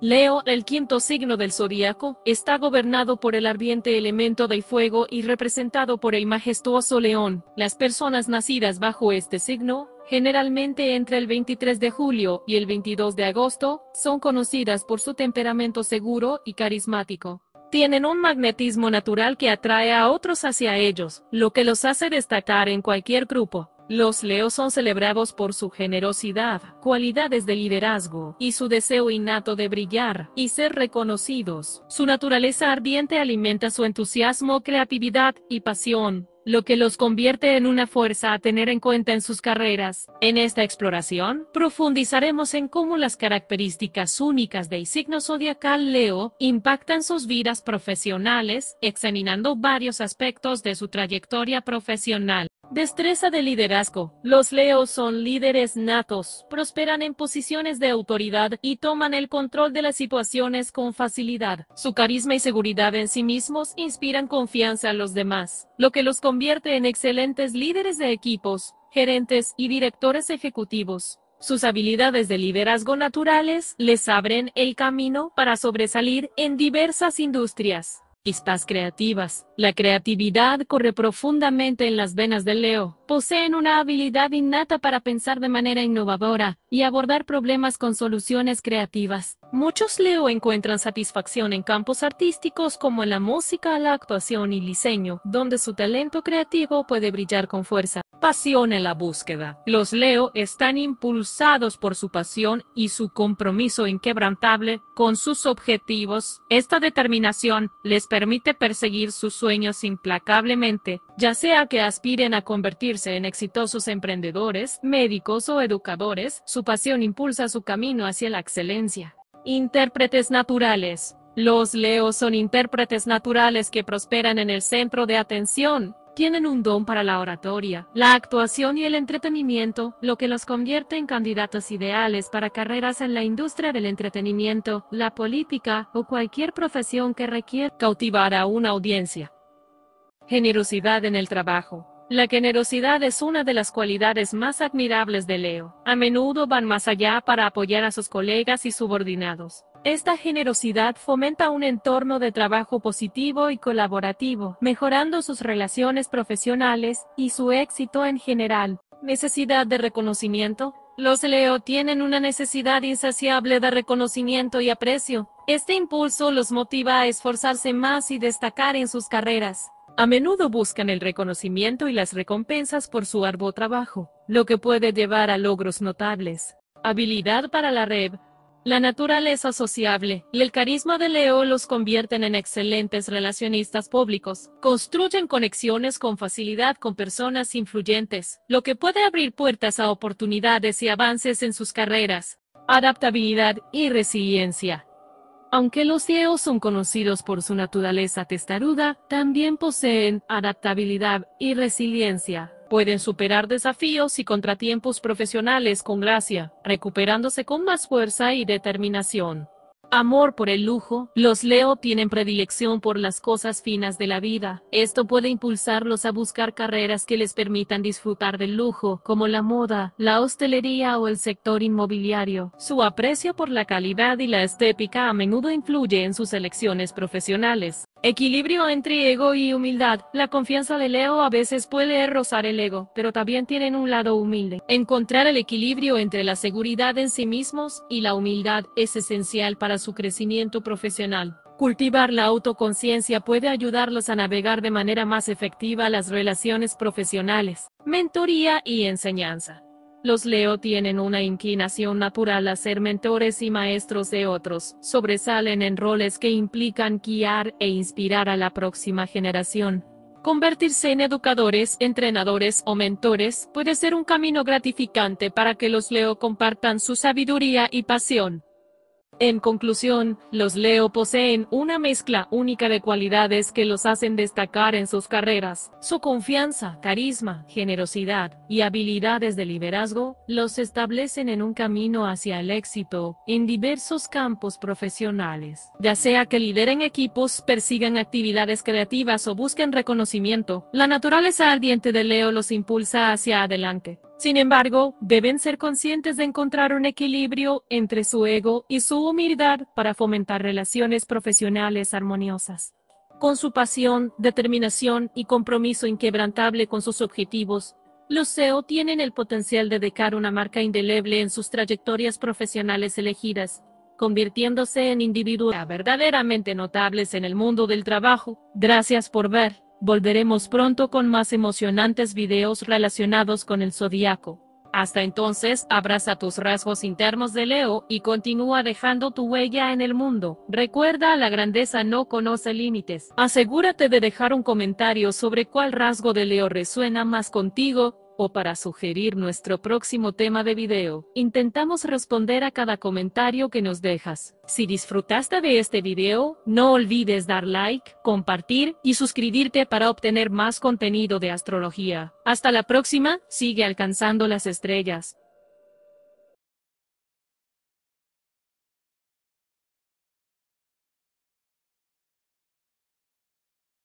Leo, el quinto signo del zodiaco, está gobernado por el ardiente elemento del fuego y representado por el majestuoso león. Las personas nacidas bajo este signo, generalmente entre el 23 de julio y el 22 de agosto, son conocidas por su temperamento seguro y carismático. Tienen un magnetismo natural que atrae a otros hacia ellos, lo que los hace destacar en cualquier grupo. Los leos son celebrados por su generosidad, cualidades de liderazgo y su deseo innato de brillar y ser reconocidos. Su naturaleza ardiente alimenta su entusiasmo, creatividad y pasión, lo que los convierte en una fuerza a tener en cuenta en sus carreras. En esta exploración, profundizaremos en cómo las características únicas del signo zodiacal Leo impactan sus vidas profesionales, examinando varios aspectos de su trayectoria profesional. Destreza de liderazgo. Los leos son líderes natos, prosperan en posiciones de autoridad y toman el control de las situaciones con facilidad. Su carisma y seguridad en sí mismos inspiran confianza a los demás, lo que los convierte en excelentes líderes de equipos, gerentes y directores ejecutivos. Sus habilidades de liderazgo naturales les abren el camino para sobresalir en diversas industrias. Creativas. La creatividad corre profundamente en las venas del Leo. Poseen una habilidad innata para pensar de manera innovadora y abordar problemas con soluciones creativas. Muchos Leo encuentran satisfacción en campos artísticos como la música, la actuación y diseño, donde su talento creativo puede brillar con fuerza. Pasión en la búsqueda. Los Leo están impulsados por su pasión y su compromiso inquebrantable con sus objetivos. Esta determinación les permite perseguir sus sueños implacablemente, ya sea que aspiren a convertirse en exitosos emprendedores, médicos o educadores, su pasión impulsa su camino hacia la excelencia. Intérpretes naturales. Los leos son intérpretes naturales que prosperan en el centro de atención, tienen un don para la oratoria, la actuación y el entretenimiento, lo que los convierte en candidatos ideales para carreras en la industria del entretenimiento, la política o cualquier profesión que requiera cautivar a una audiencia. Generosidad en el trabajo. La generosidad es una de las cualidades más admirables de Leo. A menudo van más allá para apoyar a sus colegas y subordinados. Esta generosidad fomenta un entorno de trabajo positivo y colaborativo, mejorando sus relaciones profesionales y su éxito en general. Necesidad de reconocimiento. Los Leo tienen una necesidad insaciable de reconocimiento y aprecio. Este impulso los motiva a esforzarse más y destacar en sus carreras. A menudo buscan el reconocimiento y las recompensas por su arduo trabajo, lo que puede llevar a logros notables. Habilidad para la red. La naturaleza sociable y el carisma de Leo los convierten en excelentes relacionistas públicos. Construyen conexiones con facilidad con personas influyentes, lo que puede abrir puertas a oportunidades y avances en sus carreras. Adaptabilidad y resiliencia. Aunque los Leos son conocidos por su naturaleza testaruda, también poseen adaptabilidad y resiliencia. Pueden superar desafíos y contratiempos profesionales con gracia, recuperándose con más fuerza y determinación. Amor por el lujo, los Leo tienen predilección por las cosas finas de la vida. Esto puede impulsarlos a buscar carreras que les permitan disfrutar del lujo, como la moda, la hostelería o el sector inmobiliario. Su aprecio por la calidad y la estética a menudo influye en sus elecciones profesionales. Equilibrio entre ego y humildad. La confianza de Leo a veces puede rozar el ego, pero también tienen un lado humilde. Encontrar el equilibrio entre la seguridad en sí mismos y la humildad es esencial para su crecimiento profesional. Cultivar la autoconciencia puede ayudarlos a navegar de manera más efectiva las relaciones profesionales, mentoría y enseñanza. Los Leo tienen una inclinación natural a ser mentores y maestros de otros, sobresalen en roles que implican guiar e inspirar a la próxima generación. Convertirse en educadores, entrenadores o mentores puede ser un camino gratificante para que los Leo compartan su sabiduría y pasión. En conclusión, los Leo poseen una mezcla única de cualidades que los hacen destacar en sus carreras. Su confianza, carisma, generosidad y habilidades de liderazgo los establecen en un camino hacia el éxito en diversos campos profesionales. Ya sea que lideren equipos, persigan actividades creativas o busquen reconocimiento, la naturaleza ardiente de Leo los impulsa hacia adelante. Sin embargo, deben ser conscientes de encontrar un equilibrio entre su ego y su humildad para fomentar relaciones profesionales armoniosas. Con su pasión, determinación y compromiso inquebrantable con sus objetivos, los CEO tienen el potencial de dejar una marca indeleble en sus trayectorias profesionales elegidas, convirtiéndose en individuos verdaderamente notables en el mundo del trabajo. Gracias por ver. Volveremos pronto con más emocionantes videos relacionados con el zodiaco. Hasta entonces, abraza tus rasgos internos de Leo y continúa dejando tu huella en el mundo. Recuerda, la grandeza no conoce límites. Asegúrate de dejar un comentario sobre cuál rasgo de Leo resuena más contigo, o para sugerir nuestro próximo tema de video. Intentamos responder a cada comentario que nos dejas. Si disfrutaste de este video, no olvides dar like, compartir y suscribirte para obtener más contenido de astrología. Hasta la próxima, sigue alcanzando las estrellas.